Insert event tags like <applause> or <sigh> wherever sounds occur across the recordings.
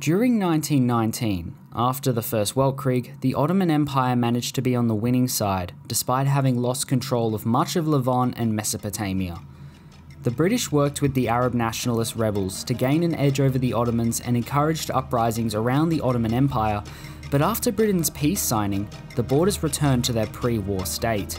During 1919, after the First Weltkrieg, the Ottoman Empire managed to be on the winning side, despite having lost control of much of Levant and Mesopotamia. The British worked with the Arab nationalist rebels to gain an edge over the Ottomans and encouraged uprisings around the Ottoman Empire, but after Britain's peace signing, the borders returned to their pre war state.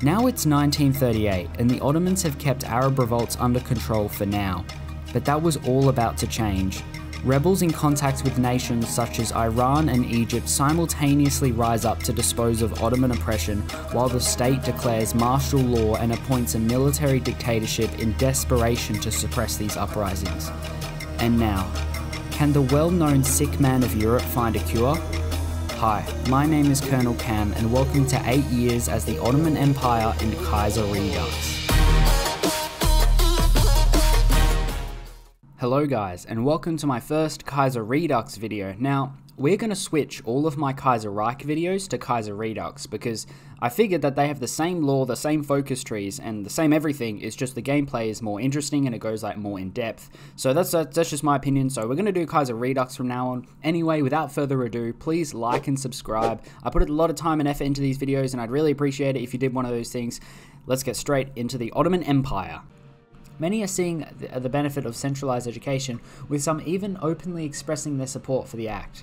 Now it's 1938, and the Ottomans have kept Arab revolts under control for now, but that was all about to change rebels in contact with nations such as Iran and Egypt simultaneously rise up to dispose of Ottoman oppression, while the state declares martial law and appoints a military dictatorship in desperation to suppress these uprisings. And now, can the well known sick man of Europe find a cure? Hi, my name is Colonel Cam, and welcome to 8 years as the Ottoman Empire in Kaiser Redux. Hello guys, and welcome to my first Kaiser Redux video. Now, we're going to switch all of my Kaiser Reich videos to Kaiser Redux because I figured that they have the same lore, the same focus trees, and the same everything, it's just the gameplay is more interesting and it goes like more in depth. So that's, that's just my opinion, so we're going to do Kaiser Redux from now on. Anyway, without further ado, please like and subscribe. I put a lot of time and effort into these videos and I'd really appreciate it if you did one of those things. Let's get straight into the Ottoman Empire. Many are seeing the benefit of centralised education, with some even openly expressing their support for the act.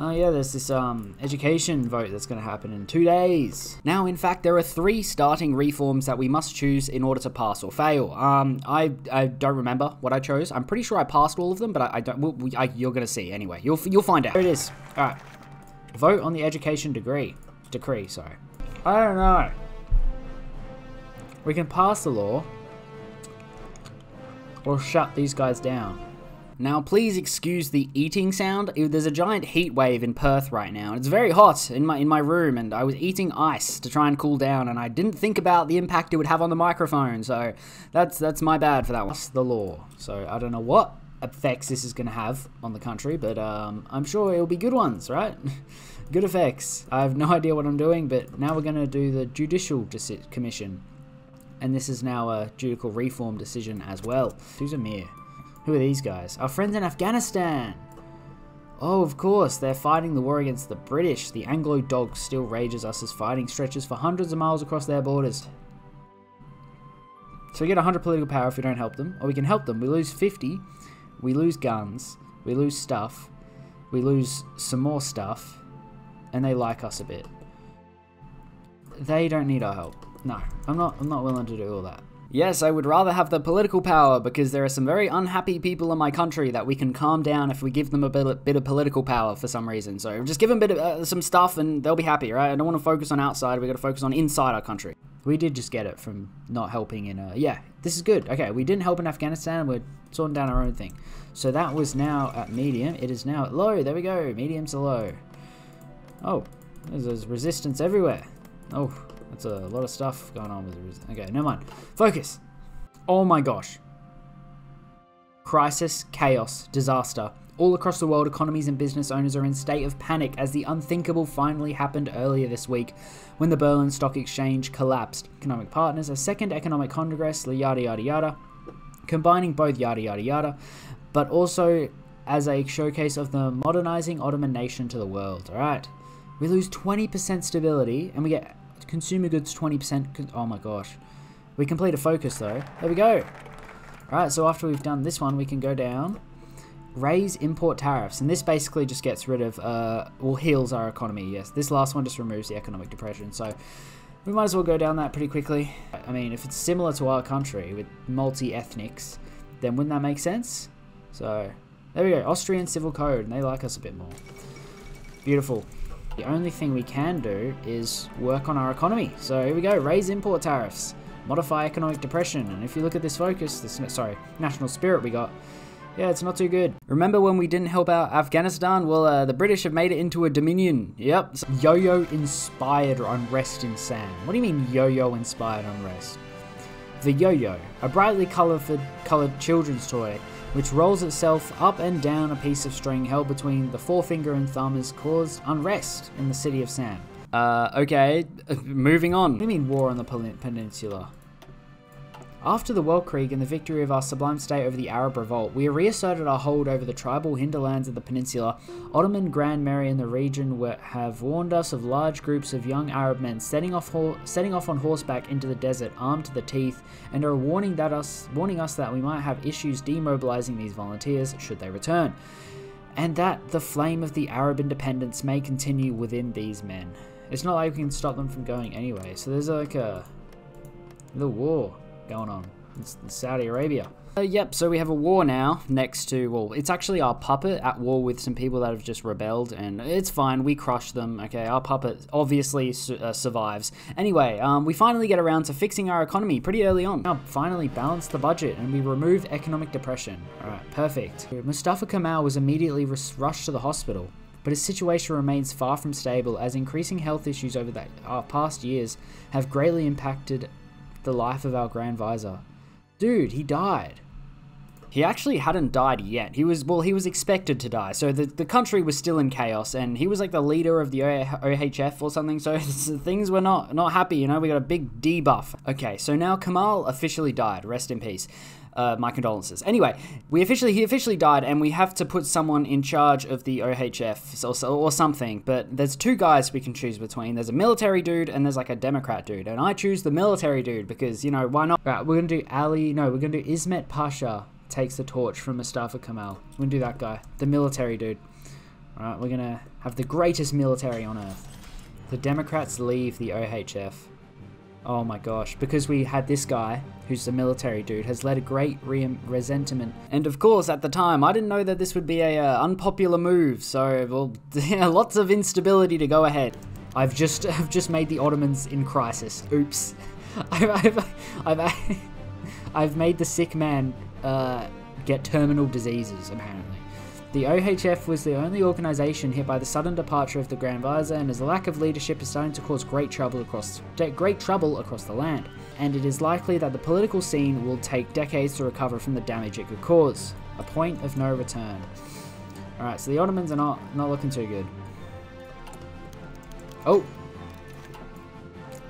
Oh yeah, there's this um, education vote that's going to happen in two days. Now, in fact, there are three starting reforms that we must choose in order to pass or fail. Um, I, I don't remember what I chose. I'm pretty sure I passed all of them, but I, I don't. we, I, you're going to see anyway. You'll you'll find out. Here it is. All right. Vote on the education degree. Decree. Sorry. I don't know. We can pass the law, or shut these guys down. Now, please excuse the eating sound. There's a giant heat wave in Perth right now. It's very hot in my in my room, and I was eating ice to try and cool down, and I didn't think about the impact it would have on the microphone. So that's that's my bad for that one. That's the law. So I don't know what effects this is going to have on the country, but um, I'm sure it'll be good ones, right? <laughs> good effects. I have no <laughs> idea what I'm doing, but now we're going to do the Judicial Commission and this is now a judicial reform decision as well. Who's Amir? Who are these guys? Our friends in Afghanistan! Oh, of course, they're fighting the war against the British. The Anglo dog still rages us as fighting stretches for hundreds of miles across their borders. So we get 100 political power if we don't help them, or we can help them. We lose 50, we lose guns, we lose stuff, we lose some more stuff, and they like us a bit. They don't need our help. No, I'm not. I'm not willing to do all that. Yes, I would rather have the political power because there are some very unhappy people in my country that we can calm down if we give them a bit, bit of political power for some reason. So just give them a bit of uh, some stuff and they'll be happy, right? I don't want to focus on outside. We got to focus on inside our country. We did just get it from not helping in. A, yeah, this is good. Okay, we didn't help in Afghanistan. We're sorting down our own thing. So that was now at medium. It is now at low. There we go. Medium to low. Oh, there's, there's resistance everywhere. Oh, that's a lot of stuff going on with the Okay, never mind. Focus. Oh my gosh. Crisis, chaos, disaster. All across the world, economies and business owners are in state of panic as the unthinkable finally happened earlier this week when the Berlin Stock Exchange collapsed. Economic partners, a second economic congress, yada yada yada, combining both yada yada yada, but also as a showcase of the modernizing Ottoman nation to the world. Alright. We lose 20% stability and we get Consumer goods 20%. Oh my gosh. We complete a focus though. There we go. Alright, so after we've done this one, we can go down. Raise import tariffs. And this basically just gets rid of, uh, well, heals our economy, yes. This last one just removes the economic depression. So we might as well go down that pretty quickly. I mean, if it's similar to our country with multi-ethnics, then wouldn't that make sense? So, there we go. Austrian Civil Code, and they like us a bit more. Beautiful. The only thing we can do is work on our economy. So here we go, raise import tariffs, modify economic depression. And if you look at this focus, this sorry, national spirit we got, yeah, it's not too good. Remember when we didn't help out Afghanistan? Well, uh, the British have made it into a dominion. Yep. Yo-yo inspired unrest in Sam. What do you mean yo-yo inspired unrest? The yo-yo, a brightly coloured, coloured children's toy which rolls itself up and down a piece of string held between the forefinger and thumb, has caused unrest in the city of Sam. Uh, okay, <laughs> moving on. What do you mean war on the peninsula? After the Weltkrieg and the victory of our sublime state over the Arab revolt, we reasserted our hold over the tribal hinterlands of the peninsula. Ottoman Grand Mary and the region were, have warned us of large groups of young Arab men setting off, setting off on horseback into the desert, armed to the teeth, and are warning that us warning us that we might have issues demobilizing these volunteers should they return, and that the flame of the Arab independence may continue within these men. It's not like we can stop them from going anyway. So there's like a the war going on. It's Saudi Arabia. Uh, yep, so we have a war now next to, well, it's actually our puppet at war with some people that have just rebelled, and it's fine, we crush them, okay? Our puppet obviously su uh, survives. Anyway, um, we finally get around to fixing our economy pretty early on. Now, finally balance the budget, and we remove economic depression. Alright, perfect. Mustafa Kemal was immediately rushed to the hospital but his situation remains far from stable as increasing health issues over the uh, past years have greatly impacted the life of our Grand Vizier. Dude, he died. He actually hadn't died yet. He was, well, he was expected to die. So the, the country was still in chaos, and he was like the leader of the OHF or something, so <laughs> things were not, not happy, you know? We got a big debuff. Okay, so now Kemal officially died. Rest in peace. Uh, my condolences. Anyway, we officially he officially died, and we have to put someone in charge of the OHF or, or something. But there's two guys we can choose between. There's a military dude and there's like a Democrat dude, and I choose the military dude because you know why not? Right, we're gonna do Ali. No, we're gonna do Ismet Pasha takes the torch from Mustafa Kemal. We're gonna do that guy, the military dude. All right, we're gonna have the greatest military on earth. The Democrats leave the OHF. Oh my gosh, because we had this guy, who's the military dude, has led a great re resentment. And of course, at the time, I didn't know that this would be a uh, unpopular move, so, well, <laughs> lots of instability to go ahead. I've just, <laughs> I've just made the Ottomans in crisis. Oops. <laughs> I've, I've, I've, I've made the sick man uh, get terminal diseases, apparently. The OHF was the only organisation hit by the sudden departure of the Grand Vizier, and his lack of leadership is starting to cause great trouble across great trouble across the land. And it is likely that the political scene will take decades to recover from the damage it could cause. A point of no return. Alright, so the Ottomans are not, not looking too good. Oh!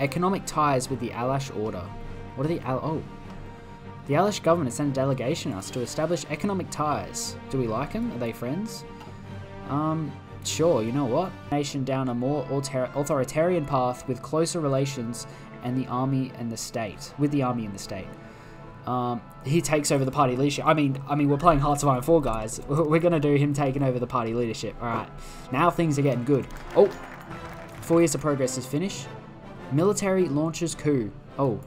Economic ties with the Alash Order. What are the Al- oh. The Alash government sent a delegation us to establish economic ties. Do we like them? Are they friends? Um, sure, you know what? Nation down a more authoritarian path with closer relations and the army and the state. With the army and the state. Um, he takes over the party leadership. I mean, I mean, we're playing Hearts of Iron 4, guys. <laughs> We're gonna do him taking over the party leadership. All right, now things are getting good. Oh, four years of progress is finished. Military launches coup. Oh,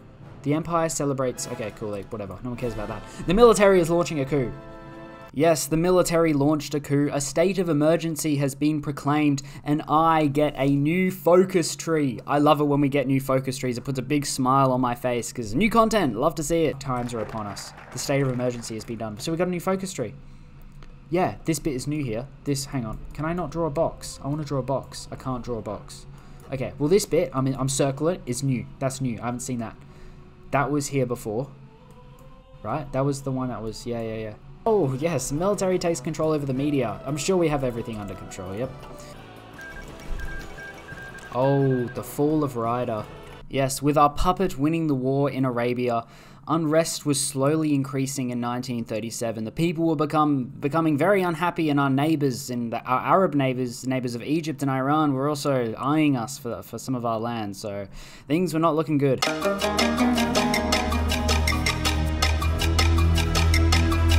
the Empire celebrates... Okay, cool, like, whatever. No one cares about that. The military is launching a coup. Yes, the military launched a coup. A state of emergency has been proclaimed, and I get a new focus tree. I love it when we get new focus trees. It puts a big smile on my face because new content. Love to see it. Times are upon us. The state of emergency has been done. So we got a new focus tree. Yeah, this bit is new here. This, hang on. Can I not draw a box? I want to draw a box. I can't draw a box. Okay, well this bit, I mean, I'm circling it, is new. That's new. I haven't seen that. That was here before. Right? That was the one that was... Yeah, yeah, yeah. Oh, yes. Military takes control over the media. I'm sure we have everything under control. Yep. Oh, the fall of Riyadh. Yes, with our puppet winning the war in Arabia, unrest was slowly increasing in 1937. The people were become becoming very unhappy, and our neighbors, and our Arab neighbors, neighbors of Egypt and Iran, were also eyeing us for for some of our land. So things were not looking good.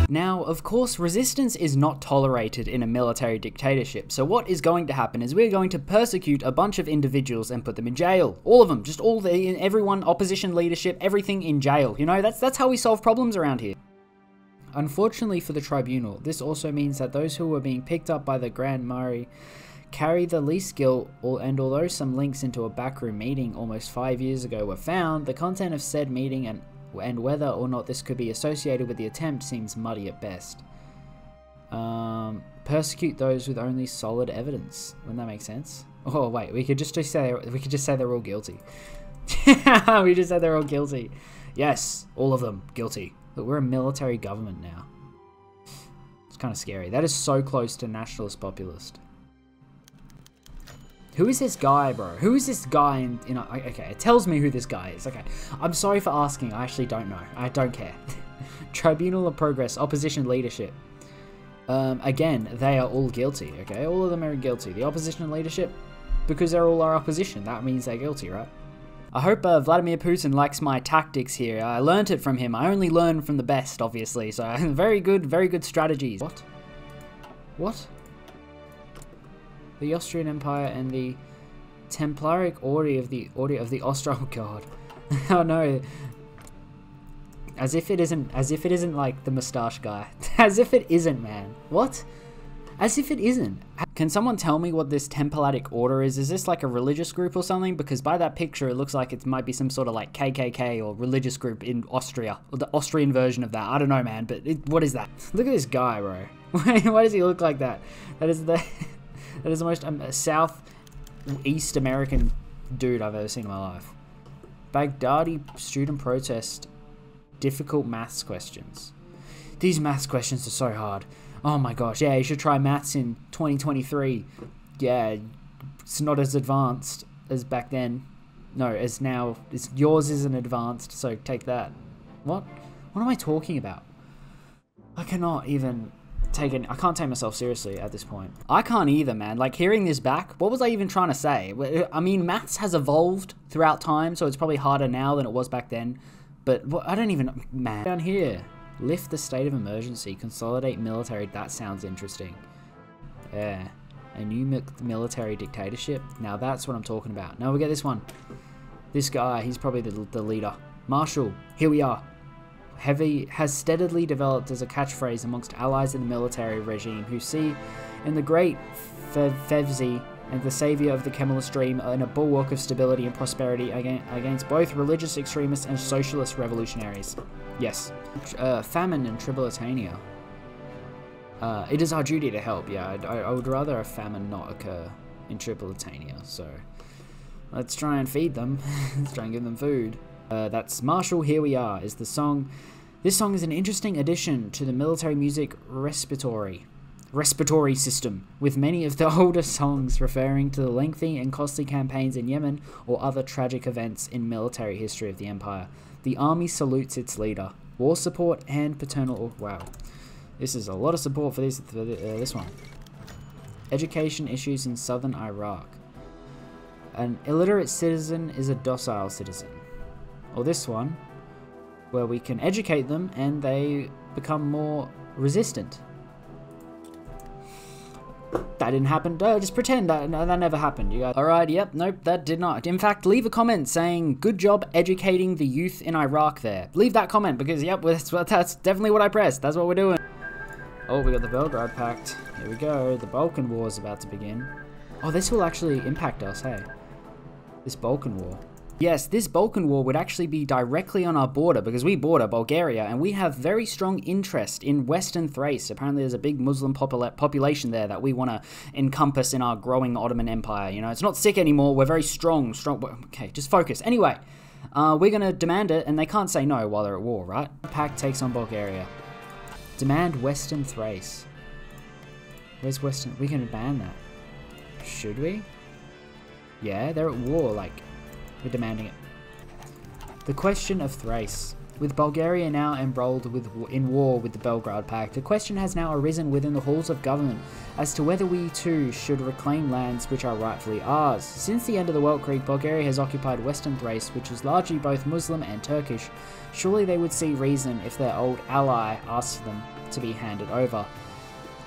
Now, of course, resistance is not tolerated in a military dictatorship, so what is going to happen is we're going to persecute a bunch of individuals and put them in jail. All of them, just all the, everyone, opposition leadership, everything in jail. You know, that's, that's how we solve problems around here. Unfortunately for the tribunal, this also means that those who were being picked up by the Grand Mari carry the least guilt, and although some links into a backroom meeting almost five years ago were found, the content of said meeting and and whether or not this could be associated with the attempt seems muddy at best. Um, persecute those with only solid evidence. Wouldn't that make sense? Oh wait, we could just, say we could just say they're all guilty. <laughs> we just said they're all guilty. Yes, all of them guilty. But we're a military government now. It's kind of scary. That is so close to nationalist populist. Who is this guy, bro? Who is this guy in, in a, okay, it tells me who this guy is. Okay. I'm sorry for asking. I actually don't know. I don't care. <laughs> Tribunal of Progress, opposition leadership. Um, again, they are all guilty, okay? All of them are guilty. The opposition leadership, because they're all our opposition, that means they're guilty, right? I hope uh, Vladimir Putin likes my tactics here. I learned it from him. I only learn from the best, obviously. So <laughs> very good, very good strategies. What? What? The Austrian Empire and the Templaric Order of the Order of the Austro. <laughs> God. <laughs> oh no. As if it isn't. As if it isn't like the mustache guy. <laughs> as if it isn't, man. What? As if it isn't. Can someone tell me what this Templatic Order is? Is this like a religious group or something? Because by that picture, it looks like it might be some sort of like KKK or religious group in Austria. Or the Austrian version of that. I don't know, man, but it, what is that? Look at this guy, bro. Why does he look like that? That is the... that is the most um, South East American dude I've ever seen in my life. Baghdadi student protest. Difficult maths questions. These maths questions are so hard. Oh my gosh, yeah, you should try maths in 2023. Yeah, it's not as advanced as back then. No, as now. It's, yours isn't advanced, so take that. What? What am I talking about? I cannot even take it. I can't take myself seriously at this point. I can't either, man. Like, hearing this back, what was I even trying to say? Uh, I mean, maths has evolved throughout time, so it's probably harder now than it was back then. But I don't even... Man. Down here. Lift the state of emergency. Consolidate military. That sounds interesting. Yeah. A new military dictatorship. Now that's what I'm talking about. Now we get this one. This guy, he's probably the, the leader. Marshall, here we are. Heavy has steadily developed as a catchphrase amongst allies in the military regime who see in the great Fevzi and the savior of the Kemalist dream in a bulwark of stability and prosperity against both religious extremists and socialist revolutionaries. Yes. Uh, famine in Tripolitania. Uh, it is our duty to help, yeah. I, I would rather a famine not occur in Tripolitania, so let's try and feed them. <laughs> let's try and give them food. Uh, that's Marshall, Here We Are, is the song. This song is an interesting addition to the military music respiratory respiratory system, with many of the <laughs> older songs referring to the lengthy and costly campaigns in Yemen or other tragic events in military history of the empire. The army salutes its leader. War support and paternal. Wow, this is a lot of support for this for the, uh, this one. Education issues in southern Iraq. An illiterate citizen is a docile citizen. Or this one, where we can educate them and they become more resistant that didn't happen. Just pretend that no, that never happened. You guys. All right. Yep. Nope. That did not. In fact, leave a comment saying "Good job educating the youth in Iraq." There. Leave that comment because yep, <laughs> that's, that's definitely what I pressed. That's what we're doing. Oh, we got the Belgrade Pact. Here we go. The Balkan War is about to begin. Oh, this will actually impact us. Hey, this Balkan War. Yes, this Balkan War would actually be directly on our border because we border Bulgaria and we have very strong interest in Western Thrace. Apparently, there's a big Muslim popula population there that we want to encompass in our growing Ottoman Empire. You know, it's not sick anymore. We're very strong. Strong. Okay, just focus. Anyway, uh, we're going to demand it and they can't say no while they're at war, right? Pact takes on Bulgaria. Demand Western Thrace. Where's Western? We can ban that. Should we? Yeah, they're at war. Like, demanding it. The question of Thrace. With Bulgaria now embroiled with, in war with the Belgrade Pact, the question has now arisen within the halls of government as to whether we too should reclaim lands which are rightfully ours. Since the end of the Weltkrieg, Bulgaria has occupied western Thrace, which is largely both Muslim and Turkish. Surely they would see reason if their old ally asked them to be handed over.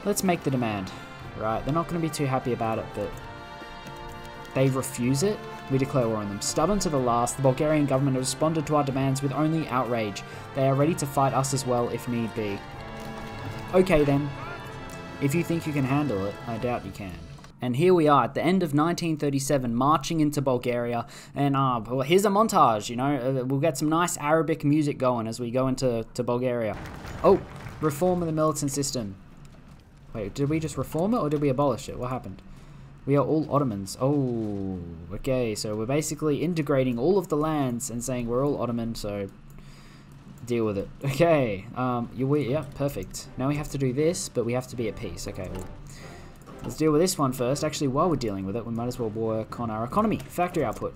Let's make the demand. Right, they're not going to be too happy about it, but they refuse it we declare war on them. Stubborn to the last, the Bulgarian government responded to our demands with only outrage. They are ready to fight us as well if need be. Okay then. If you think you can handle it, I doubt you can. And here we are at the end of 1937, marching into Bulgaria. And uh, well, here's a montage, you know. Uh, we'll get some nice Arabic music going as we go into to Bulgaria. Oh, reform of the militant system. Wait, did we just reform it or did we abolish it? What happened? We are all Ottomans. Oh, okay. So we're basically integrating all of the lands and saying we're all Ottoman, so deal with it. <laughs> Okay. Um, you we yeah, perfect. Now we have to do this, but we have to be at peace. Okay. Well, Let's deal with this one first. Actually, while we're dealing with it, we might as well work on our economy, factory output.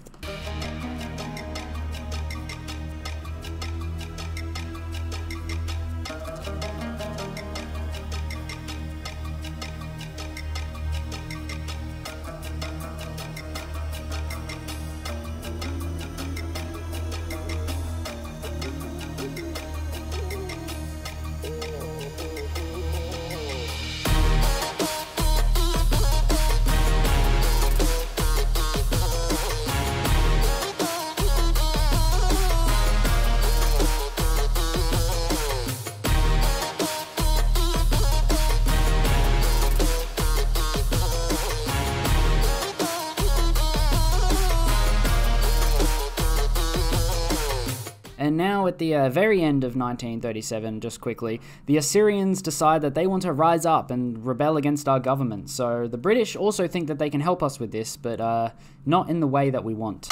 Now, at the uh, very end of 1937, just quickly, the Assyrians decide that they want to rise up and rebel against our government. So the British also think that they can help us with this, but uh, not in the way that we want.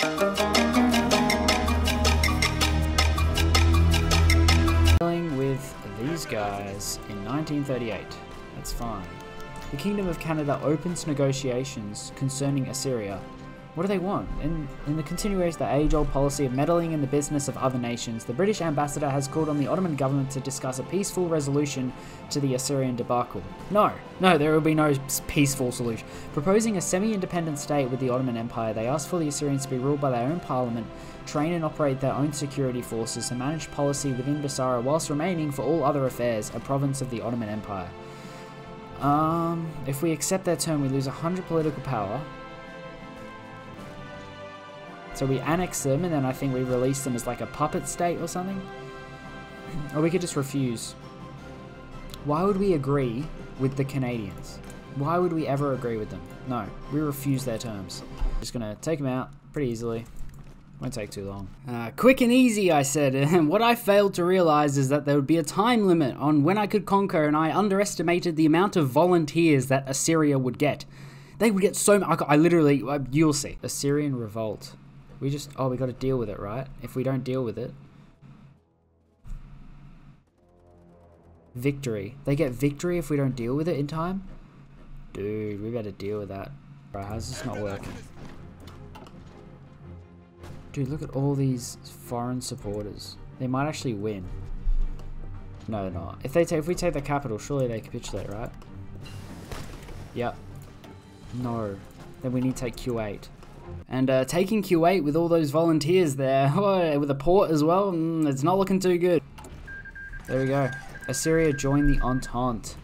Dealing with these guys in 1938. That's fine. The Kingdom of Canada opens negotiations concerning Assyria what do they want? In, in the continuation of the age-old policy of meddling in the business of other nations, the British ambassador has called on the Ottoman government to discuss a peaceful resolution to the Assyrian debacle. No, no, there will be no peaceful solution. Proposing a semi-independent state with the Ottoman Empire, they asked for the Assyrians to be ruled by their own parliament, train and operate their own security forces, and manage policy within Basra whilst remaining, for all other affairs, a province of the Ottoman Empire. Um, if we accept their term, we lose 100 political power, so we annex them and then I think we release them as like a puppet state or something. <clears throat> Or we could just refuse. Why would we agree with the Canadians? Why would we ever agree with them? No, we refuse their terms. Just gonna take them out pretty easily. Won't take too long. Uh, quick and easy, I said. <laughs> And what I failed to realize is that there would be a time limit on when I could conquer, and I underestimated the amount of volunteers that Assyria would get. They would get so much. I literally, uh, you'll see. Assyrian revolt. We just, oh, we got to deal with it, right? If we don't deal with it. Victory. They get victory if we don't deal with it in time? Dude, we better deal with that. Bro, how's this not working? Dude, look at all these foreign supporters. They might actually win. No, they're not. If they take, if we take the capital, surely they capitulate, right? Yep. No. Then we need to take Kuwait. And uh, taking Kuwait with all those volunteers there, <laughs> oh, with a port as well, mm, it's not looking too good. There we go. Assyria joined the Entente.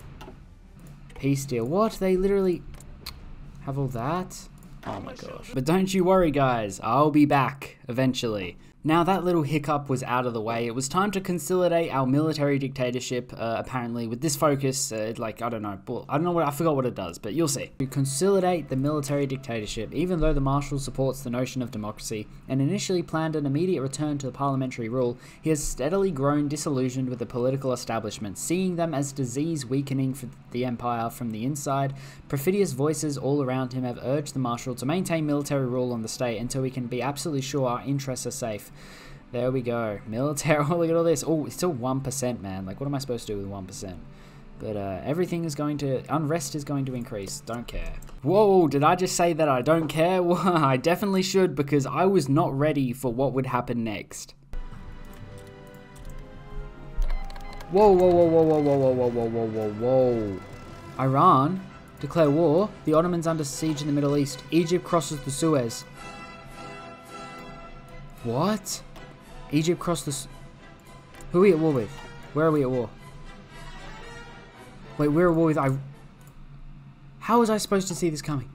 Peace deal. What? They literally have all that? Oh my gosh. But don't you worry guys, I'll be back eventually. Now that little hiccup was out of the way, it was time to consolidate our military dictatorship, uh, apparently, with this focus, uh, like, I don't know, I don't know what, I forgot what it does, but you'll see. To consolidate the military dictatorship, even though the Marshal supports the notion of democracy, and initially planned an immediate return to the parliamentary rule, he has steadily grown disillusioned with the political establishment, seeing them as disease weakening for the empire from the inside. Perfidious voices all around him have urged the Marshal to maintain military rule on the state until we can be absolutely sure our interests are safe. There we go. Military. <laughs> Oh, look at all this. Oh, it's still 1%, man. Like, what am I supposed to do with 1%? But uh, everything is going to... Unrest is going to increase. Don't care. Whoa, did I just say that I don't care? <laughs> Well, I definitely should because I was not ready for what would happen next. Whoa, whoa, whoa, whoa, whoa, whoa, whoa, whoa, whoa, whoa, whoa. Iran? Declare war? The Ottomans under siege in the Middle East. Egypt crosses the Suez. What? Egypt crossed the... Who are we at war with? Where are we at war? Wait, we're at war with... I... How was I supposed to see this coming?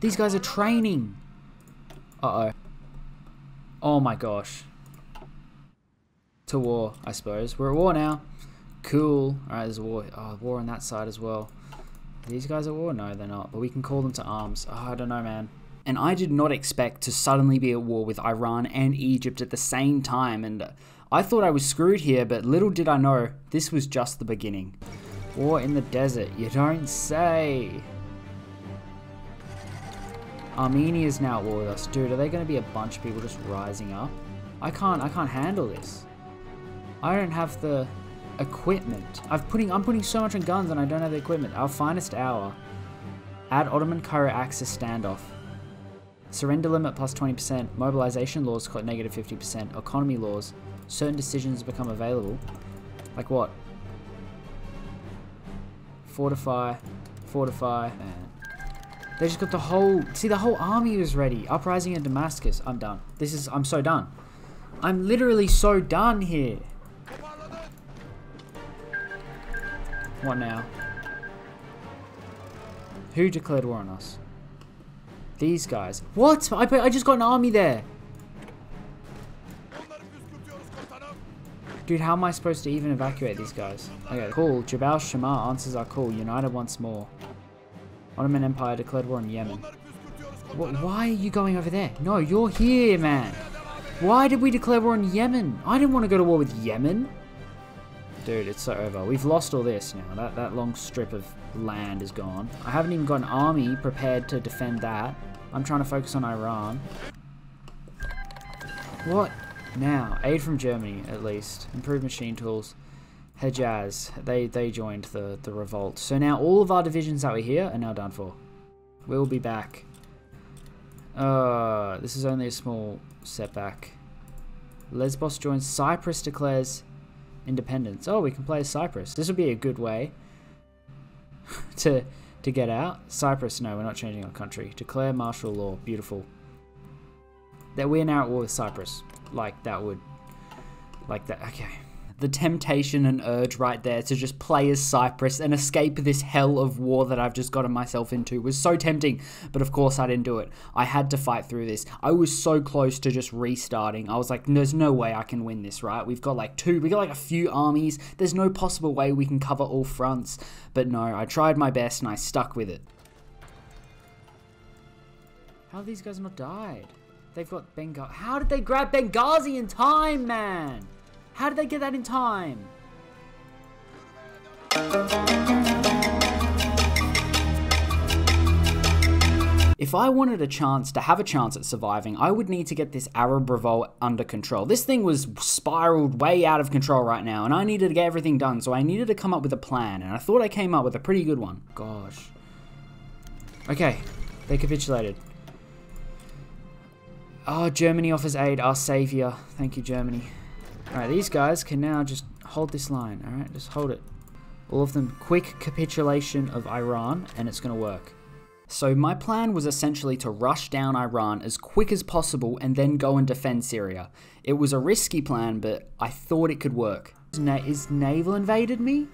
These guys are training. Uh-oh. Oh my gosh. To war, I suppose. We're at war now. Cool. Alright, there's a war. Oh, war on that side as well. These guys at war? No, they're not. But we can call them to arms. Oh, I don't know, man and I did not expect to suddenly be at war with Iran and Egypt at the same time, and I thought I was screwed here, but little did I know, this was just the beginning. War in the desert, you don't say. Armenia's now at war with us. Dude, are they going to be a bunch of people just rising up? I can't, I can't handle this. I don't have the equipment. I've putting, I'm putting so much on guns and I don't have the equipment. Our finest hour Add Ottoman Cairo Axis standoff. Surrender limit plus 20%. Mobilization laws cut negative 50%. Economy laws. Certain decisions become available. Like what? Fortify. Fortify. Man. They just got the whole... See, the whole army was ready. Uprising in Damascus. I'm done. This is... I'm so done. I'm literally so done here. What now? Who declared war on us? These guys. What? I, I just got an army there. Dude, how am I supposed to even evacuate these guys? Okay, cool. Jabal Shammar answers our call. United once more. Ottoman Empire declared war on Yemen. What, why are you going over there? No, you're here, man. Why did we declare war on Yemen? I didn't want to go to war with Yemen. Dude, it's so over. We've lost all this now. That, that long strip of land is gone. I haven't even got an army prepared to defend that. I'm trying to focus on Iran. What? Now, aid from Germany, at least. Improved machine tools. Hejaz, they, they joined the, the revolt. So now all of our divisions that were here are now done for. We'll be back. Uh, this is only a small setback. Lesbos joins Cyprus declares independence. Oh, we can play Cyprus. This would be a good way <laughs> to to get out. Cyprus, no, we're not changing our country. Declare martial law. Beautiful. That we're now at war with Cyprus. Like that would, like that. Okay the temptation and urge right there to just play as Cyprus and escape this hell of war that I've just gotten myself into was so tempting, but of course I didn't do it. I had to fight through this. I was so close to just restarting. I was like, there's no way I can win this, right? We've got like two, we got like a few armies. There's no possible way we can cover all fronts. But no, I tried my best and I stuck with it. How have these guys not died? They've got Benghazi. How did they grab Benghazi in time, man? How did they get that in time? If I wanted a chance to have a chance at surviving, I would need to get this Arab revolt under control. This thing was spiraled way out of control right now, and I needed to get everything done, so I needed to come up with a plan, and I thought I came up with a pretty good one. Gosh. Okay, they capitulated. Oh, Germany offers aid, our savior. Thank you, Germany. Alright, these guys can now just hold this line, alright? Just hold it. All of them, quick capitulation of Iran, and it's going to work. So my plan was essentially to rush down Iran as quick as possible and then go and defend Syria. It was a risky plan, but I thought it could work. Na is naval invaded me?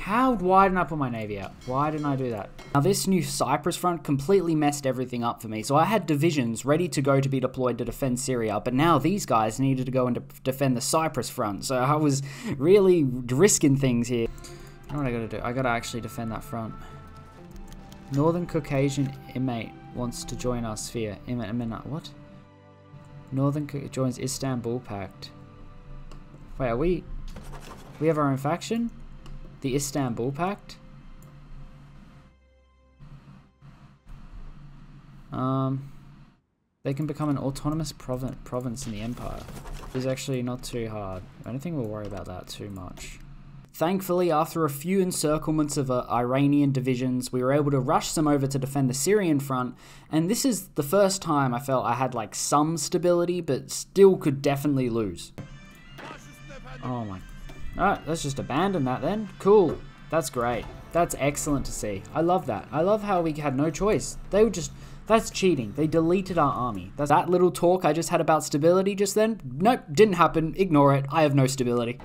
How, why didn't I put my navy out? Why didn't I do that? Now this new Cyprus front completely messed everything up for me. So I had divisions ready to go to be deployed to defend Syria, but now these guys needed to go and defend the Cyprus front. So I was really risking things here. You know what I gotta do? I gotta actually defend that front. Northern Caucasian Imamate wants to join our sphere. Inmate, what? Northern joins Istanbul Pact. Wait, are we... We have our own faction? The Istanbul Pact? Um, they can become an autonomous province province in the empire. It's actually not too hard. I don't think we'll worry about that too much. Thankfully, after a few encirclements of uh, Iranian divisions, we were able to rush them over to defend the Syrian front, and this is the first time I felt I had like some stability, but still could definitely lose. Oh my Alright, let's just abandon that then. Cool. That's great. That's excellent to see. I love that. I love how we had no choice. They were just... That's cheating. They deleted our army. That's that little talk I just had about stability just then? Nope, didn't happen. Ignore it. I have no stability.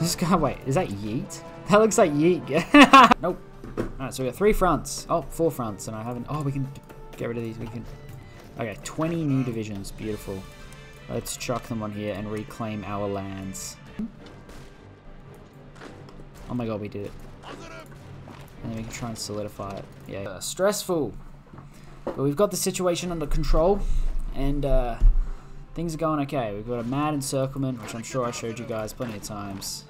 This guy, wait, is that Yeet? <laughs> That looks like Yeet. <laughs> nope. Alright, so we got three fronts. Oh, four fronts, and I haven't... Oh, we can get rid of these. We can... Okay, 20 new divisions. Beautiful. Let's chuck them on here and reclaim our lands. Oh my god, we did it. And then we can try and solidify it. Yeah, uh, stressful. But we've got the situation under control, and uh, things are going okay. We've got a mad encirclement, which I'm sure I showed you guys plenty of times.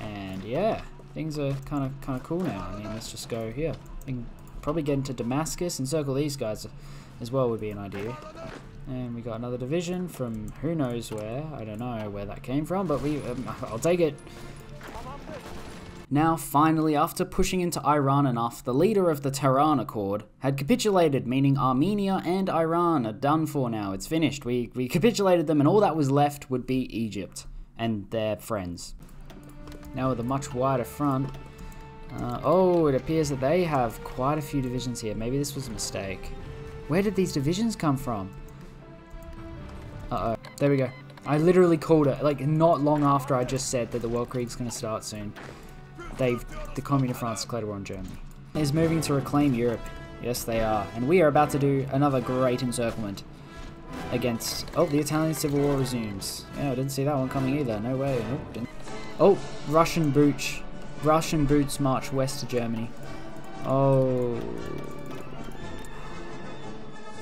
And yeah, things are kind of kind of cool now. I mean, let's just go here. We can probably get into Damascus, encircle these guys as well would be an idea. And we got another division from who knows where. I don't know where that came from, but we um, I'll take it. Now, finally, after pushing into Iran enough, the leader of the Tehran Accord had capitulated, meaning Armenia and Iran are done for now. It's finished. We, we capitulated them, and all that was left would be Egypt and their friends. Now, with a much wider front, uh, oh, it appears that they have quite a few divisions here. Maybe this was a mistake. Where did these divisions come from? Uh-oh. There we go. I literally called it, like, not long after I just said that the World Krieg's to start soon. They've, the Commune of France declared war on Germany. Is moving to reclaim Europe. Yes, they are. And we are about to do another great encirclement against... Oh, the Italian Civil War resumes. Yeah, I didn't see that one coming either. No way. Oh, Russian boots. Russian boots march west to Germany. Oh.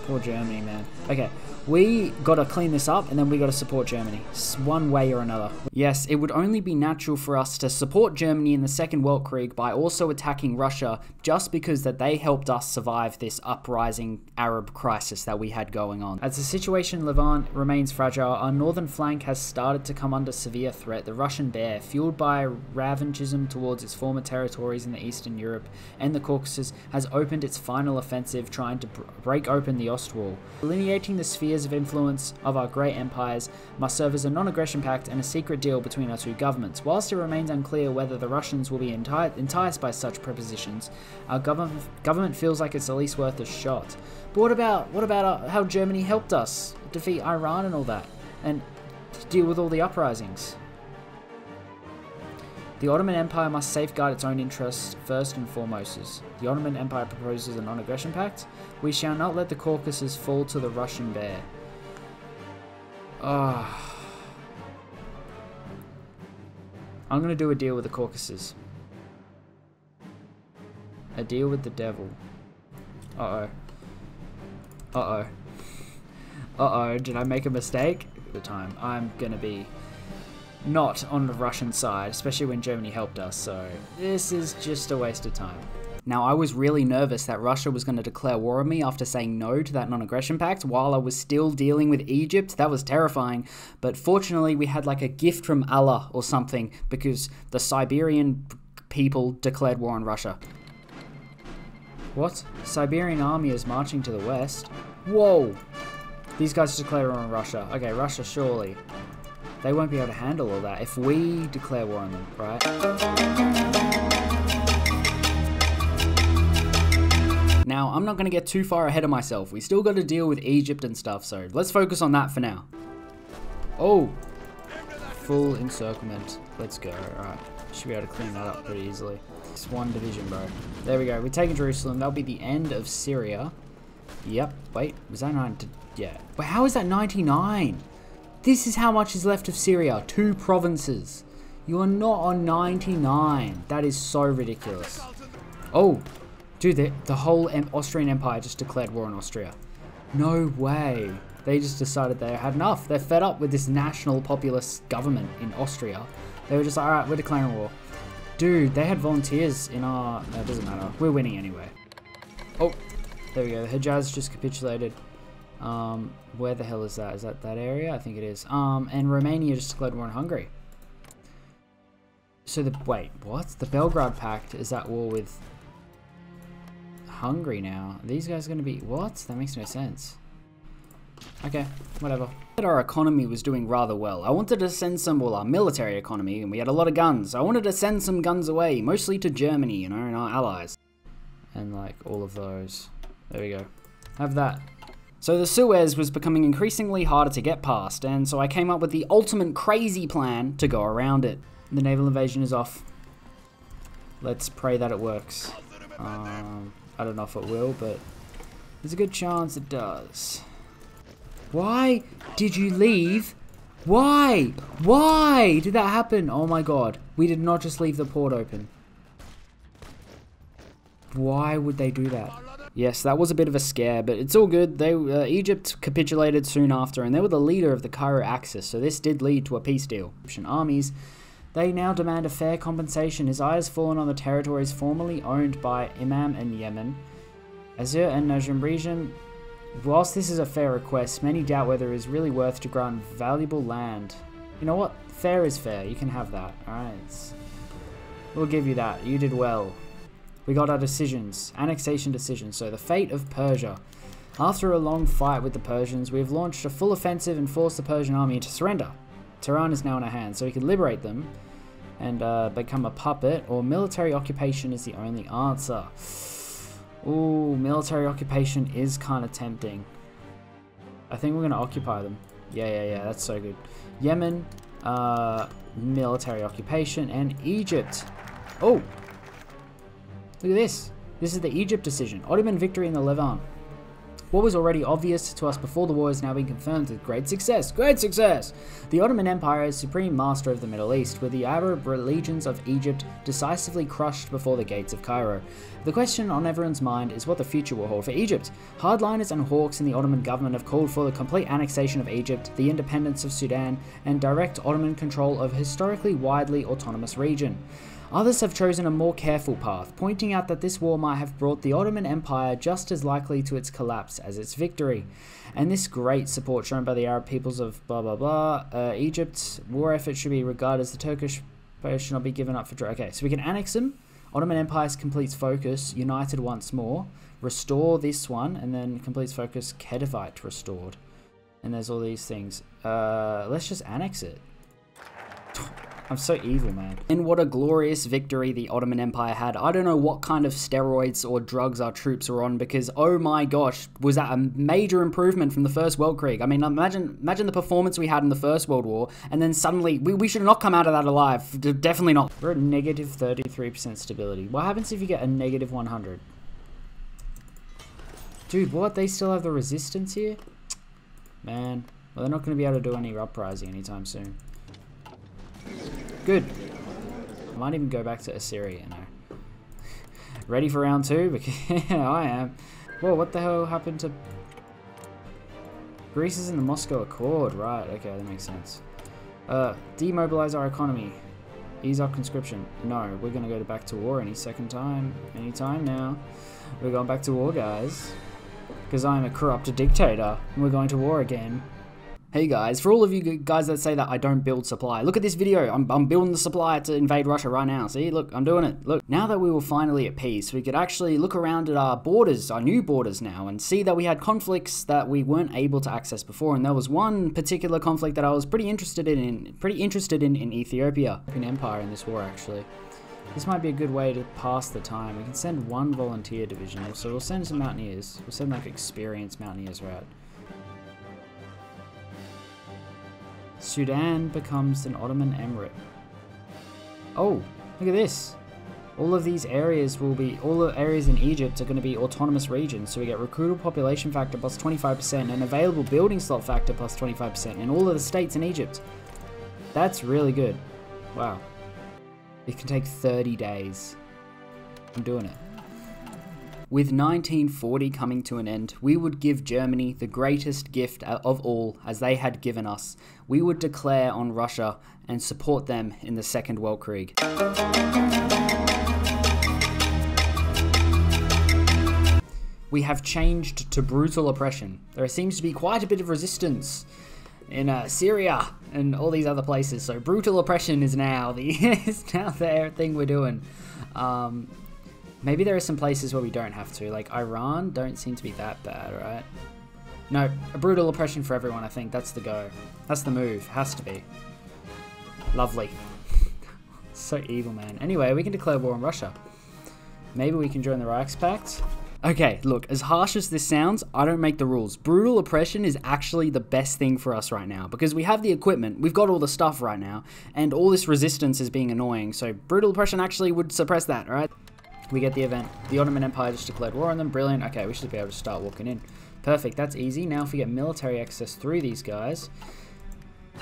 Poor Germany, man. Okay, we got to clean this up and then we got to support Germany, one way or another. Yes, it would only be natural for us to support Germany in the Second World Krieg by also attacking Russia just because that they helped us survive this uprising Arab crisis that we had going on. As the situation in Levant remains fragile, our northern flank has started to come under severe threat. The Russian bear, fueled by revanchism towards its former territories in the Eastern Europe and the Caucasus, has opened its final offensive trying to break open the Ostwall. Delineating the sphere spheres of influence of our great empires must serve as a non aggression pact and a secret deal between our two governments. Whilst it remains unclear whether the Russians will be enticed by such propositions, our government, government feels like it's at least worth a shot. But what about, what about uh, how Germany helped us defeat Iran and all that? And deal with all the uprisings? The Ottoman Empire must safeguard its own interests first and foremost. The Ottoman Empire proposes a non-aggression pact. We shall not let the Caucasus fall to the Russian bear. Ah. Oh. I'm going to do a deal with the Caucasus. A deal with the devil. Uh-oh. Uh-oh. Uh-oh, did I make a mistake? The time. I'm going to be not on the Russian side, especially when Germany helped us, so this is just a waste of time. Now, I was really nervous that Russia was going to declare war on me after saying no to that non aggression pact while I was still dealing with Egypt. That was terrifying. But fortunately, we had like a gift from Allah or something because the Siberian people declared war on Russia. What? Siberian army is marching to the west? Whoa! These guys declare war on Russia. Okay, Russia, surely. They won't be able to handle all that if we declare war on them, right? Now, I'm not going to get too far ahead of myself. We still got to deal with Egypt and stuff, so let's focus on that for now. Oh, full encirclement. Let's go. Alright, should be able to clean that up pretty easily. It's one division, bro. There we go. We're taking Jerusalem. That'll be the end of Syria. Yep. Wait, was that 9? Yeah. But how is that 99? This is how much is left of Syria. Two provinces. You are not on 99. That is so ridiculous. Oh, dude, the, the whole Austrian Empire just declared war on Austria. No way. They just decided they had enough. They're fed up with this national populist government in Austria. They were just like, alright, we're declaring war. Dude, they had volunteers in our... It doesn't matter. We're winning anyway. Oh, there we go. The Hejaz just capitulated. Um, where the hell is that? Is that that area? I think it is. Um, and Romania just declared war on Hungary. So the wait, what? The Belgrade Pact is at war with Hungary now. Are these guys are going to be what? That makes no sense. Okay, whatever. Our economy was doing rather well. I wanted to send some, well, our military economy, and we had a lot of guns. I wanted to send some guns away, mostly to Germany, you know, and our allies. And like all of those. There we go. Have that. So the Suez was becoming increasingly harder to get past, and so I came up with the ultimate crazy plan to go around it. The naval invasion is off. Let's pray that it works. Um, I don't know if it will, but there's a good chance it does. Why did you leave? Why? Why did that happen? Oh my god. We did not just leave the port open. Why would they do that? Yes, that was a bit of a scare, but it's all good. They uh, Egypt capitulated soon after, and they were the leader of the Cairo Axis, so this did lead to a peace deal. Egyptian armies, they now demand a fair compensation. His eye has fallen on the territories formerly owned by Imam and Yemen. Azur and Najumbrejim, whilst this is a fair request, many doubt whether it is really worth to grant valuable land. You know what? Fair is fair. You can have that. Alright. We'll give you that. You did well. We got our decisions, annexation decisions. So the fate of Persia. After a long fight with the Persians, we have launched a full offensive and forced the Persian army into surrender. Tehran is now in our hands, so we can liberate them and uh, become a puppet, or military occupation is the only answer. Ooh, military occupation is kind of tempting. I think we're going to occupy them. Yeah, yeah, yeah, that's so good. Yemen, uh, military occupation, and Egypt. Oh, look at this. This is the Egypt decision. Ottoman victory in the Levant. What was already obvious to us before the war has now been confirmed with great success. Great success! The Ottoman Empire is supreme master of the Middle East, with the Arab legions of Egypt decisively crushed before the gates of Cairo. The question on everyone's mind is what the future will hold for Egypt. Hardliners and hawks in the Ottoman government have called for the complete annexation of Egypt, the independence of Sudan, and direct Ottoman control of a historically widely autonomous region. Others have chosen a more careful path, pointing out that this war might have brought the Ottoman Empire just as likely to its collapse as its victory. And this great support shown by the Arab peoples of blah blah blah, uh, Egypt's war effort should be regarded as the Turkish should not be given up for. Okay, so we can annex them. Ottoman Empire's completes focus, united once more. Restore this one, and then completes focus, Khedivate restored. And there's all these things. Uh, let's just annex it. I'm so evil, man. And what a glorious victory the Ottoman Empire had. I don't know what kind of steroids or drugs our troops were on because, oh my gosh, was that a major improvement from the First Weltkrieg. I mean, imagine imagine the performance we had in the First World War, and then suddenly, we, we should not come out of that alive. Definitely not. We're at negative 33% stability. What happens if you get a negative 100? Dude, what? They still have the resistance here? Man. Well, they're not going to be able to do any uprising anytime soon. Good. I might even go back to Assyria now. Ready for round two? <laughs> Because I am. Whoa, what the hell happened to... Greece is in the Moscow Accord. Right, okay, that makes sense. Uh, demobilize our economy. Ease our conscription. No, we're going to go back to war any second time. Any time now. We're going back to war, guys. Because I'm a corrupt dictator. And we're going to war again. Hey guys, for all of you guys that say that I don't build supply, look at this video. I'm, I'm building the supply to invade Russia right now. See, look, I'm doing it. Look, now that we were finally at peace, we could actually look around at our borders, our new borders now, and see that we had conflicts that we weren't able to access before. And there was one particular conflict that I was pretty interested in, pretty interested in in Ethiopia, an empire in this war actually. This might be a good way to pass the time. We can send one volunteer division, so we'll send some mountaineers. We'll send like experienced mountaineers, right? Sudan becomes an Ottoman emirate. Oh, look at this. All of these areas will be, all the areas in Egypt are going to be autonomous regions. So we get recruitable population factor plus 25% and available building slot factor plus 25% in all of the states in Egypt. That's really good. Wow. It can take 30 days. I'm doing it. With 1940 coming to an end, we would give Germany the greatest gift of all as they had given us. We would declare on Russia and support them in the Second Weltkrieg. We have changed to brutal oppression. There seems to be quite a bit of resistance in uh, Syria and all these other places. So brutal oppression is now the <laughs> is now the thing we're doing. Um, Maybe there are some places where we don't have to, like Iran don't seem to be that bad, right? No, a brutal oppression for everyone, I think. That's the go. That's the move. Has to be. Lovely. <laughs> so evil, man. Anyway, we can declare war on Russia. Maybe we can join the Reichspakt. Okay, look, as harsh as this sounds, I don't make the rules. Brutal oppression is actually the best thing for us right now because we have the equipment, we've got all the stuff right now, and all this resistance is being annoying, so brutal oppression actually would suppress that, right? We get the event. The Ottoman Empire just declared war on them. Brilliant. Okay, we should be able to start walking in. Perfect. That's easy. Now if we get military access through these guys.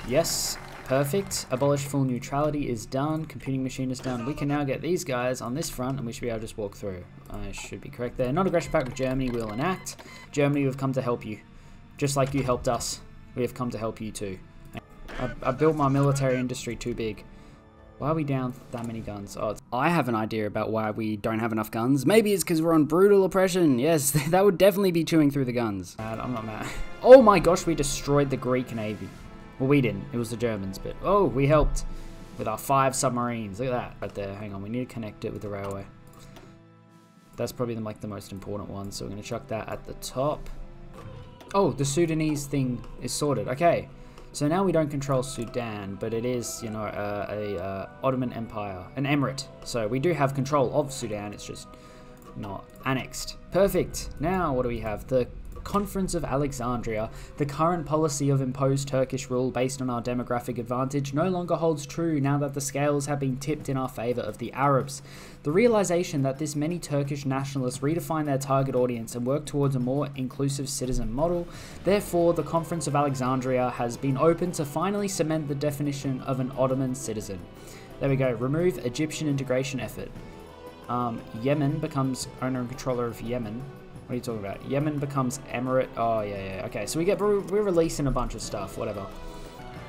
Yes. Perfect. Abolish full neutrality is done. Computing machine is done. We can now get these guys on this front and we should be able to just walk through. I should be correct there. Non-aggression pact with Germany will enact. Germany, we've come to help you. Just like you helped us. We have come to help you too. I, I built my military industry too big. Why are we down that many guns? Oh, I have an idea about why we don't have enough guns. Maybe it's because we're on brutal oppression. Yes, <laughs> that would definitely be chewing through the guns. I'm not mad. <laughs> Oh my gosh, we destroyed the Greek navy. Well, we didn't. It was the Germans, but oh, we helped. with our five submarines. Look at that right there. Hang on, we need to connect it with the railway. That's probably the, like the most important one, so we're going to chuck that at the top. Oh, the Sudanese thing is sorted. Okay, so now we don't control Sudan, but it is, you know, uh, a uh, Ottoman Empire, an emirate. So we do have control of Sudan. It's just not annexed. Perfect. Now what do we have? The Conference of Alexandria, the current policy of imposed Turkish rule based on our demographic advantage no longer holds true now that the scales have been tipped in our favour of the Arabs. The realization that this many Turkish nationalists redefine their target audience and work towards a more inclusive citizen model, therefore, the Conference of Alexandria has been open to finally cement the definition of an Ottoman citizen. There we go, remove Egyptian integration effort. Um, Yemen becomes owner and controller of Yemen. What are you talking about? Yemen becomes emirate. Oh, yeah, yeah. Okay, so we get we're releasing a bunch of stuff. Whatever.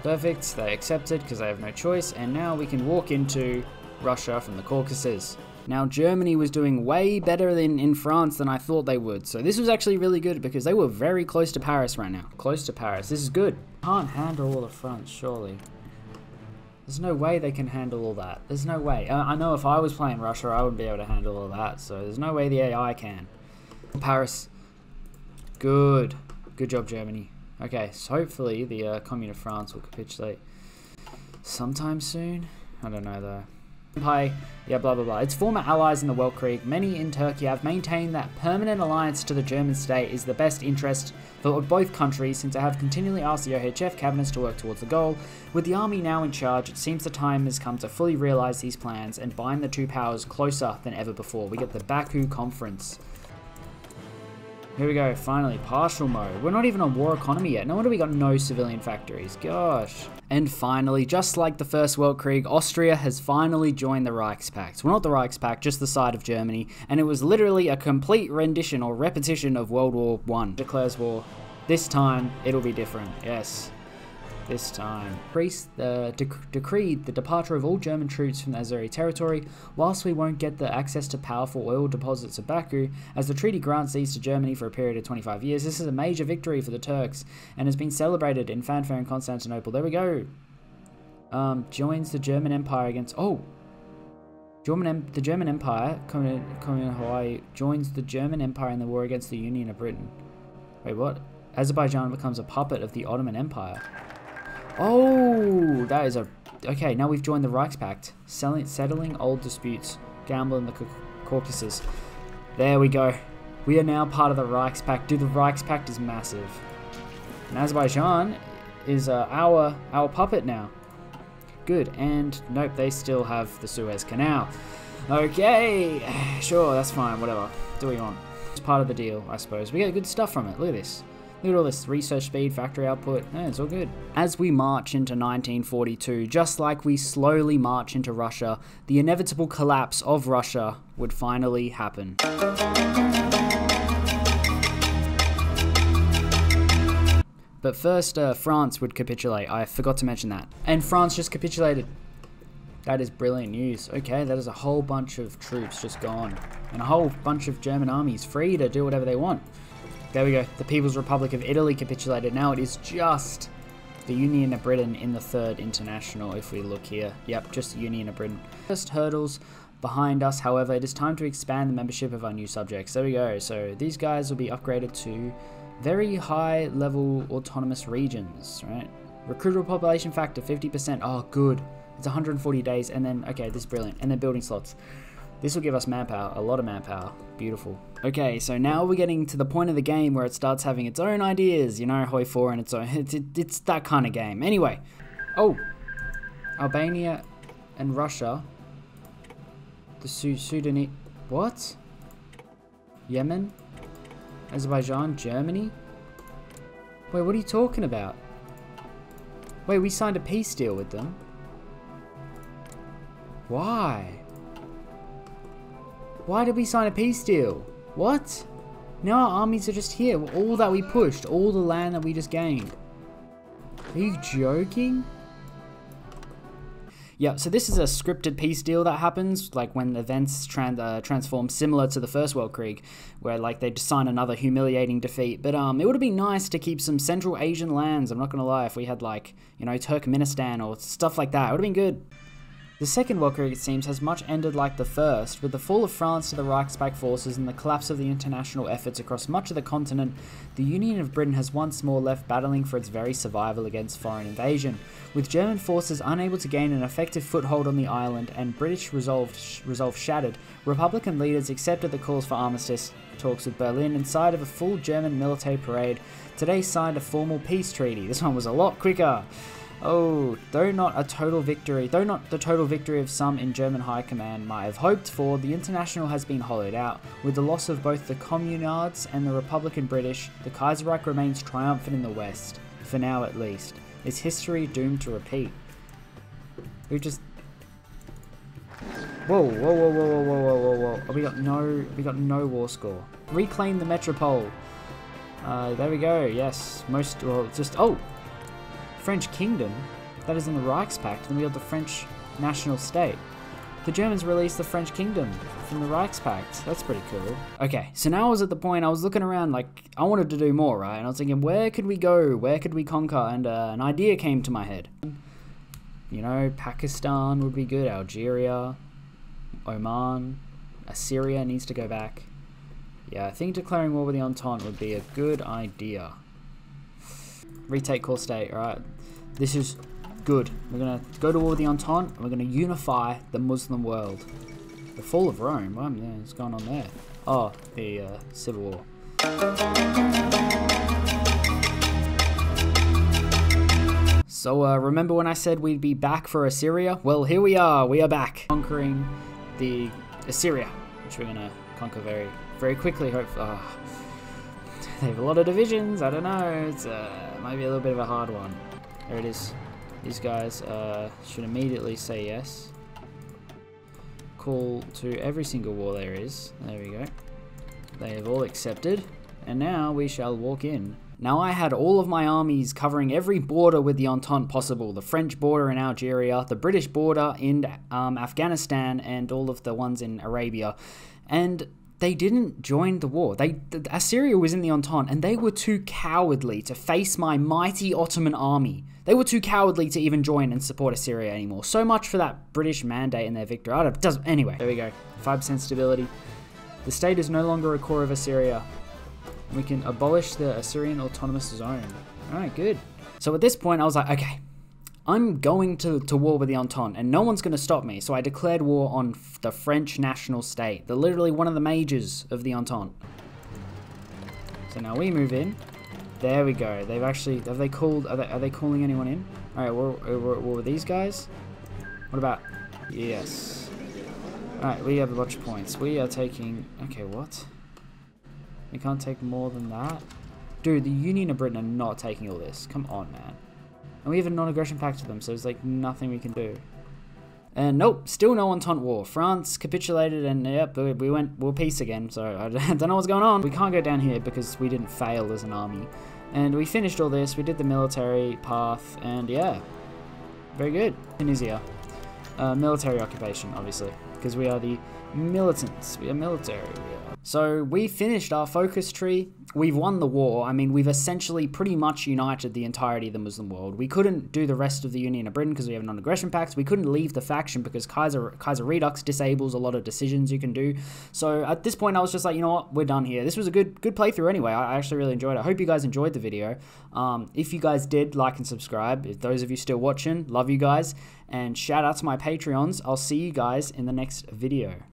Perfect. They accepted because they have no choice. And now we can walk into Russia from the Caucasus. Now, Germany was doing way better than in France than I thought they would. So this was actually really good because they were very close to Paris right now. Close to Paris. This is good. Can't handle all the fronts, surely. There's no way they can handle all that. There's no way. Uh, I know if I was playing Russia, I wouldn't be able to handle all that. So there's no way the AI can. Paris. Good. Good job, Germany. Okay, so hopefully the uh, Commune of France will capitulate sometime soon. I don't know though. Hi, yeah, blah blah blah. Its former allies in the Weltkrieg, many in Turkey, have maintained that permanent alliance to the German state is the best interest for both countries since I have continually asked the OHF cabinets to work towards the goal. With the army now in charge, it seems the time has come to fully realise these plans and bind the two powers closer than ever before. We get the Baku Conference. Here we go, finally, partial mode. We're not even on war economy yet. No wonder we got no civilian factories. Gosh. And finally, just like the First World Weltkrieg, Austria has finally joined the Reichspakt. Well, not the Reichspakt, just the side of Germany. And it was literally a complete rendition or repetition of World War One. Declares war. This time, it'll be different. Yes this time. Greece uh, dec decreed the departure of all German troops from the Azeri territory, whilst we won't get the access to powerful oil deposits of Baku, as the treaty grants these to Germany for a period of 25 years. This is a major victory for the Turks, and has been celebrated in fanfare in Constantinople. There we go. Um, joins the German Empire against... Oh! German, the German Empire, coming, coming in Hawaii, joins the German Empire in the war against the Union of Britain. Wait, what? Azerbaijan becomes a puppet of the Ottoman Empire. Oh, that is a... Okay, now we've joined the Reichspakt. Selling, settling old disputes. Gambling the Caucasus. There we go. We are now part of the Reichspakt. Dude, the Reichspakt is massive. And Azerbaijan is uh, our, our puppet now. Good, and nope, they still have the Suez Canal. Okay, <sighs> sure, that's fine, whatever. Do what you want. It's part of the deal, I suppose. We get good stuff from it. Look at this. Look at all this research speed, factory output, yeah, it's all good. As we march into 1942, just like we slowly march into Russia, the inevitable collapse of Russia would finally happen. But first, uh, France would capitulate. I forgot to mention that. And France just capitulated. That is brilliant news. Okay, that is a whole bunch of troops just gone. And a whole bunch of German armies free to do whatever they want. There we go. The People's Republic of Italy capitulated. Now it is just the Union of Britain in the Third International, if we look here. Yep, just the Union of Britain. First hurdles behind us, however, it is time to expand the membership of our new subjects. There we go. So these guys will be upgraded to very high level autonomous regions, right? Recruitable population factor 50%. Oh, good. It's 140 days, and then, okay, this is brilliant. And then building slots. This will give us manpower, a lot of manpower. Beautiful. Okay, so now we're getting to the point of the game where it starts having its own ideas, you know, Hoi 4 and its own. <laughs> It's, it, it's that kind of game. Anyway. Oh! Albania and Russia. The Su Sudanese. What? Yemen? Azerbaijan? Germany? Wait, what are you talking about? Wait, we signed a peace deal with them? Why? Why did we sign a peace deal? What? Now our armies are just here. All that we pushed, all the land that we just gained. Are you joking? Yeah, so this is a scripted peace deal that happens, like when events uh, transform similar to the First Weltkrieg, where like they sign another humiliating defeat. But um, it would have been nice to keep some Central Asian lands. I'm not gonna lie, if we had like you know Turkmenistan or stuff like that, it would have been good. The Second World War, it seems, has much ended like the first, with the fall of France to the Reichspakt forces and the collapse of the international efforts across much of the continent, the Union of Britain has once more left battling for its very survival against foreign invasion. With German forces unable to gain an effective foothold on the island and British resolve, resolve shattered, Republican leaders accepted the calls for armistice talks with Berlin inside of a full German military parade, today signed a formal peace treaty. This one was a lot quicker. Oh, though not a total victory, though not the total victory of some in German High Command might have hoped for, the International has been hollowed out. With the loss of both the Communards and the Republican British, the Kaiserreich remains triumphant in the West, for now at least. Is history doomed to repeat? We just... Whoa, whoa, whoa, whoa, whoa, whoa, whoa, whoa, we got no, we got no war score. Reclaim the Metropole. Uh, there we go, yes. Most, well, just, oh, French kingdom, that is in the Reichspakt, then we have the French national state. The Germans released the French kingdom from the Reichspakt. That's pretty cool. Okay, so now I was at the point, I was looking around like, I wanted to do more, right? And I was thinking, where could we go? Where could we conquer? And uh, an idea came to my head. You know, Pakistan would be good, Algeria, Oman, Assyria needs to go back. Yeah, I think declaring war with the Entente would be a good idea. Retake core state, alright. This is good. We're going to go to war with the Entente, and we're going to unify the Muslim world. The fall of Rome, well, yeah, what's going on there? Oh, the uh, Civil War. So, uh, remember when I said we'd be back for Assyria? Well, here we are. We are back. Conquering the Assyria, which we're going to conquer very, very quickly, hopefully. Oh. They have a lot of divisions. I don't know. It's uh, might be a little bit of a hard one. There it is. These guys uh, should immediately say yes. Call to every single war there is. There we go. They have all accepted. And now we shall walk in. Now I had all of my armies covering every border with the Entente possible. The French border in Algeria, the British border in um, Afghanistan, and all of the ones in Arabia. And they didn't join the war. They Assyria was in the Entente, and they were too cowardly to face my mighty Ottoman army. They were too cowardly to even join and support Assyria anymore. So much for that British mandate and their victory. I don't, does anyway. There we go. Five percent stability. The state is no longer a core of Assyria. We can abolish the Assyrian autonomous zone. All right, good. So at this point, I was like, okay, I'm going to, to war with the Entente, and no one's going to stop me. So I declared war on the French national state. They're literally one of the majors of the Entente. So now we move in. There we go. They've actually, have they called, are they, are they calling anyone in? All right, we're, we're, we're these guys. What about, yes. All right, we have a bunch of points. We are taking, okay, what? We can't take more than that? Dude, the Union of Britain are not taking all this. Come on, man. And we have a non-aggression pact with them, so there's like nothing we can do. And nope, still no Entente war. France capitulated and yep, we went, we are peace again, so I <laughs> don't know what's going on. We can't go down here because we didn't fail as an army. And we finished all this, we did the military path, and yeah, very good. Tunisia. Uh, military occupation, obviously, because we are the militants. We are military. We are so we finished our focus tree. We've won the war. I mean, we've essentially pretty much united the entirety of the Muslim world. We couldn't do the rest of the Union of Britain because we have non-aggression pacts. We couldn't leave the faction because Kaiser Kaiserredux disables a lot of decisions you can do. So at this point, I was just like, you know what, we're done here. This was a good good playthrough anyway. I actually really enjoyed it. I hope you guys enjoyed the video. Um, if you guys did, like and subscribe. If those of you still watching, love you guys. And shout out to my Patreons. I'll see you guys in the next video.